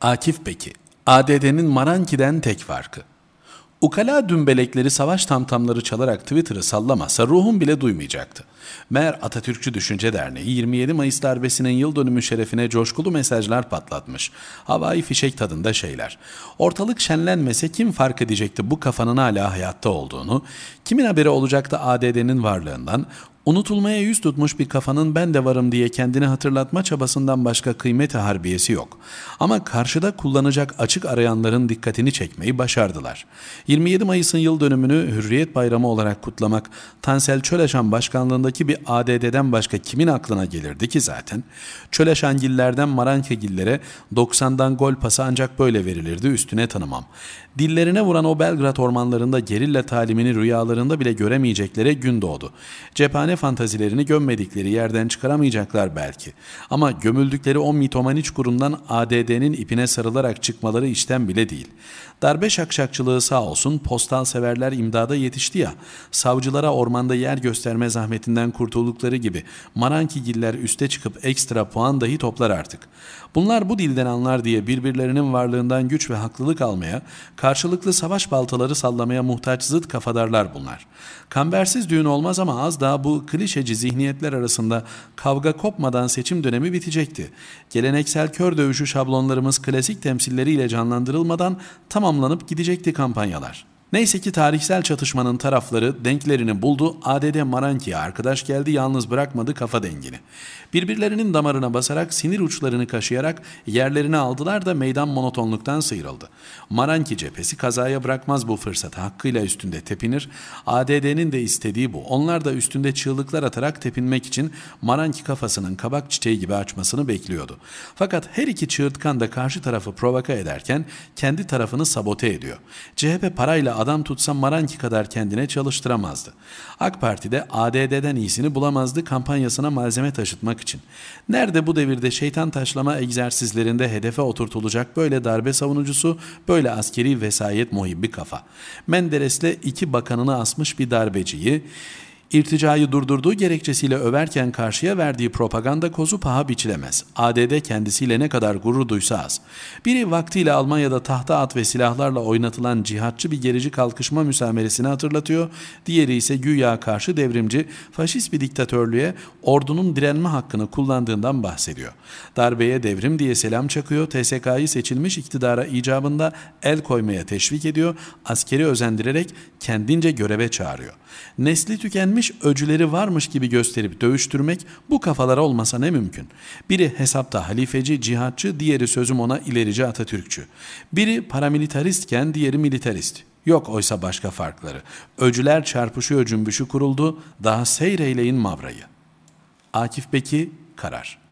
Akif Beki, ADD'nin Maranki'den tek farkı. Ukala dümbelekleri savaş tamtamları çalarak Twitter'ı sallamasa ruhum bile duymayacaktı. Meğer Atatürkçü Düşünce Derneği 27 Mayıs darbesinin yıl dönümü şerefine coşkulu mesajlar patlatmış. Havai fişek tadında şeyler. Ortalık şenlenmese kim fark edecekti bu kafanın hala hayatta olduğunu, kimin haberi olacaktı ADD'nin varlığından, Unutulmaya yüz tutmuş bir kafanın ben de varım diye kendini hatırlatma çabasından başka kıymeti harbiyesi yok. Ama karşıda kullanacak açık arayanların dikkatini çekmeyi başardılar. 27 Mayıs'ın yıl dönümünü Hürriyet Bayramı olarak kutlamak Tansel Çöleşan başkanlığındaki bir ADD'den başka kimin aklına gelirdi ki zaten? Çöleşangillerden Marankegillere 90'dan gol pası ancak böyle verilirdi üstüne tanımam. Dillerine vuran o Belgrad ormanlarında gerilla talimini rüyalarında bile göremeyecekleri gün doğdu. Cephane fantazilerini gömmedikleri yerden çıkaramayacaklar belki. Ama gömüldükleri o mitomani çukurundan ADD'nin ipine sarılarak çıkmaları işten bile değil. Darbe şakşakçılığı sağ olsun postal severler imdada yetişti ya, savcılara ormanda yer gösterme zahmetinden kurtuldukları gibi Marankigiller üste çıkıp ekstra puan dahi toplar artık. Bunlar bu dilden anlar diye birbirlerinin varlığından güç ve haklılık almaya, karşılıklı savaş baltaları sallamaya muhtaç zıt kafadarlar bunlar. Kambersiz düğün olmaz ama az daha bu klişeci zihniyetler arasında kavga kopmadan seçim dönemi bitecekti. Geleneksel kör dövüşü şablonlarımız klasik temsilleriyle canlandırılmadan tamamlanıp gidecekti kampanyalar. Neyse ki tarihsel çatışmanın tarafları denklerini buldu. ADD Maranki'ye arkadaş geldi yalnız bırakmadı kafa dengini. Birbirlerinin damarına basarak sinir uçlarını kaşıyarak yerlerini aldılar da meydan monotonluktan sıyrıldı. Maranki cephesi kazaya bırakmaz bu fırsatı hakkıyla üstünde tepinir. ADD'nin de istediği bu. Onlar da üstünde çığlıklar atarak tepinmek için Maranki kafasının kabak çiçeği gibi açmasını bekliyordu. Fakat her iki çığırtkan da karşı tarafı provoka ederken kendi tarafını sabote ediyor. CHP parayla adam tutsa Maranki kadar kendine çalıştıramazdı. AK Parti'de ADD'den iyisini bulamazdı kampanyasına malzeme taşıtmak için. Nerede bu devirde şeytan taşlama egzersizlerinde hedefe oturtulacak böyle darbe savunucusu, böyle askeri vesayet muhibbi kafa. Menderes'le iki bakanını asmış bir darbeciyi, İrticayı durdurduğu gerekçesiyle överken karşıya verdiği propaganda kozu paha biçilemez. ADD kendisiyle ne kadar gurur duysa az. Biri vaktiyle Almanya'da tahta at ve silahlarla oynatılan cihatçı bir gerici kalkışma müsameresini hatırlatıyor. Diğeri ise güya karşı devrimci, faşist bir diktatörlüğe ordunun direnme hakkını kullandığından bahsediyor. Darbeye devrim diye selam çakıyor, TSK'yı seçilmiş iktidara icabında el koymaya teşvik ediyor, askeri özendirerek kendince göreve çağırıyor. Nesli tükenmiş gelmiş öcüleri varmış gibi gösterip dövüştürmek bu kafalara olmasa ne mümkün? Biri hesapta halifeci, cihatçı, diğeri sözüm ona ilerici Atatürkçü. Biri paramilitaristken diğeri militarist. Yok oysa başka farkları. Öcüler çarpışıyor cümbüşü kuruldu, daha seyreyleyin mavrayı. Akif Beki, Karar